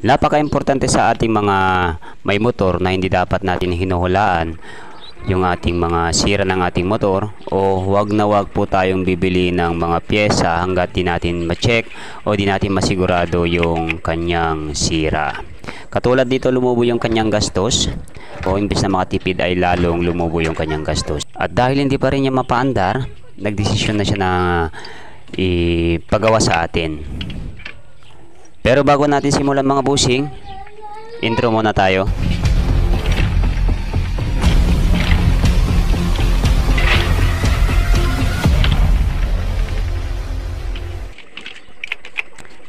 Napaka-importante sa ating mga may motor na hindi dapat natin hinuhulaan yung ating mga sira ng ating motor o huwag na huwag po tayong bibili ng mga pyesa hanggat di natin ma-check o di natin masigurado yung kanyang sira. Katulad dito lumubo yung kanyang gastos o imbes na makatipid ay lalong lumubo yung kanyang gastos. At dahil hindi pa rin niya mapaandar, nagdesisyon na siya na ipagawa sa atin. Pero bago natin simulan mga busing, intro muna tayo.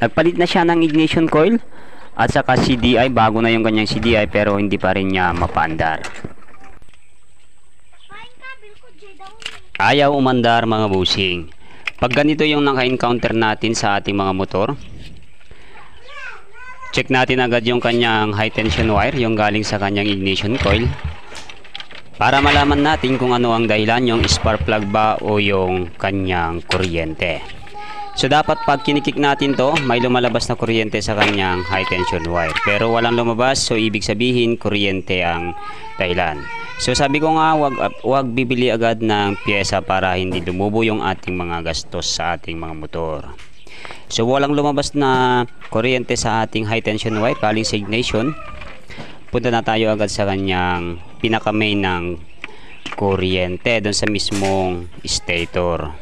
Nagpalit na siya ng ignition coil at saka CDI bago na yung kanyang CDI pero hindi pa rin niya mapaandar. Ayaw umandar mga busing. Pag ganito yung naka-encounter natin sa ating mga motor, check natin agad yung kanyang high tension wire, yung galing sa kanyang ignition coil. Para malaman natin kung ano ang dahilan, yung spark plug ba o yung kanyang kuryente. So dapat pag kinikik natin to, may lumalabas na kuryente sa kanyang high tension wire. Pero walang lumabas, so ibig sabihin kuryente ang dahilan. So sabi ko nga, wag, wag bibili agad ng pyesa para hindi lumubo yung ating mga gastos sa ating mga motor. So walang lumabas na kuryente sa ating high tension wire galing sa ignition. Punta na tayo agad sa kanyang pinaka main ng kuryente doon sa mismong stator.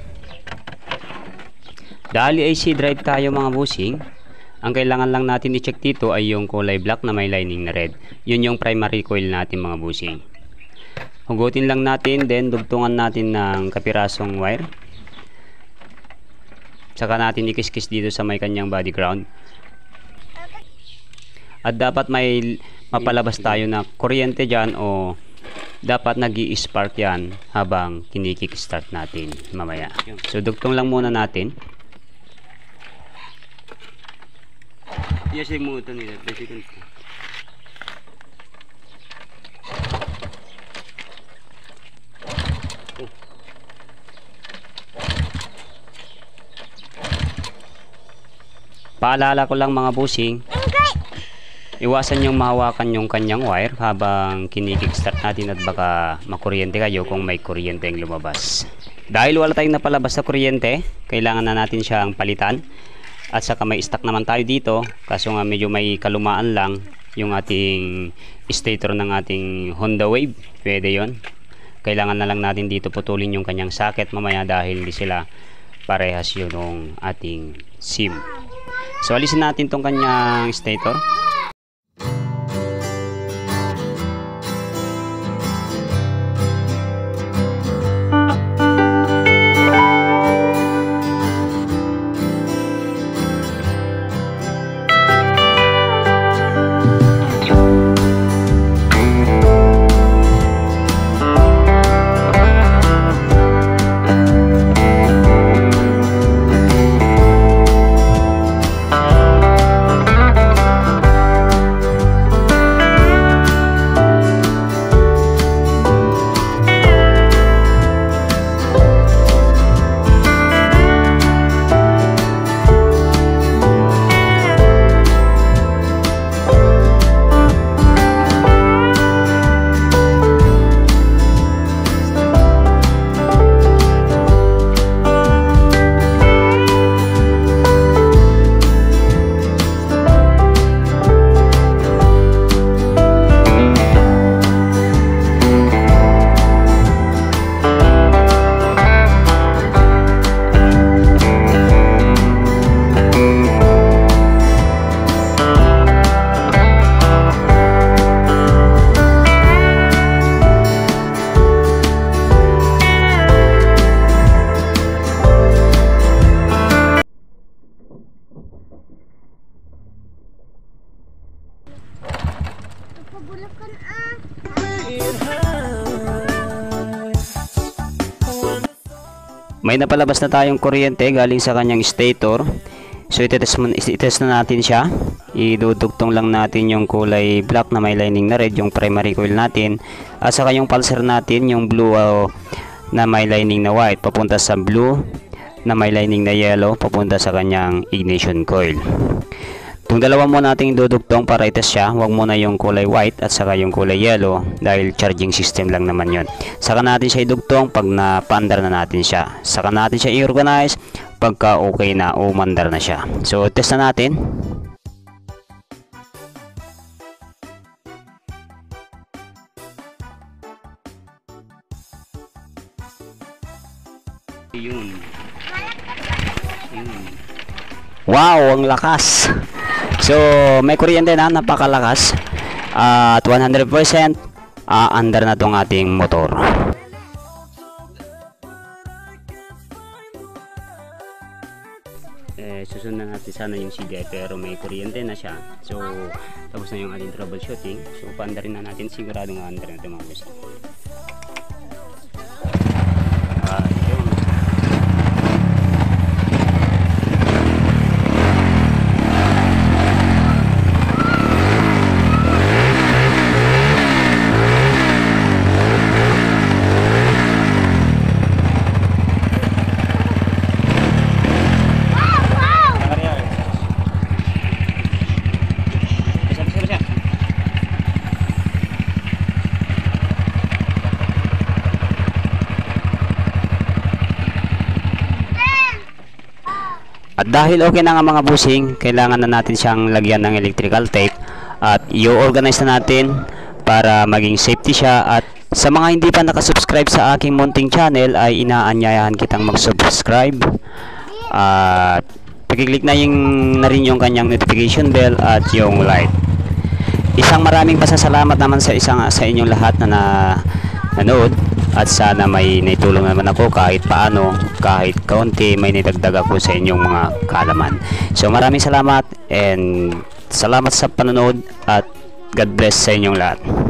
Dahil AC drive tayo mga busing, ang kailangan lang natin i-check dito ay yung kulay black na may lining na red. Yun yung primary coil natin mga busing. Hugutin lang natin, then dugtungan natin ng kapirasong wire. Saka natin ikiskis dito sa may kanyang body ground. At dapat may mapalabas tayo na kuryente dyan o dapat nag spark yan habang kinikik-start natin mamaya. So dugtong lang muna natin. Yes, mo ito nila. Basic Paalala ko lang mga busing, iwasan yung mahawakan yung kanyang wire habang kinikik-start natin at baka makuryente kayo kung may kuryente yung lumabas. Dahil wala tayong napalabas na kuryente, kailangan na natin siyang palitan. At saka may stock naman tayo dito, kaso nga medyo may kalumaan lang yung ating stator ng ating Honda Wave. Pwede yon. Kailangan na lang natin dito putulin yung kanyang socket mamaya dahil hindi sila parehas yun ng ating SIM. So alisin natin tong kanyang stator. May napalabas na tayong kuryente galing sa kanyang stator. So itetest, itest na natin siya. Idudugtong lang natin yung kulay black na may lining na red, yung primary coil natin. At saka yung pulser natin, yung blue uh, na may lining na white, papunta sa blue na may lining na yellow, papunta sa kanyang ignition coil. Itong dalawa muna nating dudugtong para itest siya, huwag muna yung kulay white at saka yung kulay yellow dahil charging system lang naman yon. Saka natin siya idugtong pag napaandar na natin siya. Saka natin siya i-organize pagka okay na umandar na siya. So test na natin. Yun. Yun. Wow, ang lakas. So, may kuryente na, napakalakas. At 100% ah, under na tong ating motor. Eh, susundan natin sana yung CDI pero may kuryente na siya. So, tapos na yung ating troubleshooting. So, paanda rin na natin sigurado nga under na ito mga boss. Ah, yun. At dahil okay na nga mga busing, kailangan na natin siyang lagyan ng electrical tape at i-organize na natin para maging safety siya. At sa mga hindi pa nakasubscribe sa aking munting channel ay inaanyayahan kitang mag-subscribe. At pag-click na, yung, na rin yung kanyang notification bell at yung light. Isang maraming pasasalamat naman sa isang sa inyong lahat na, na nanood at sana may naitulong naman ako kahit paano, kahit kaunti may nidagdag ako sa inyong mga kalaman. So maraming salamat and salamat sa panonood at God bless sa inyong lahat.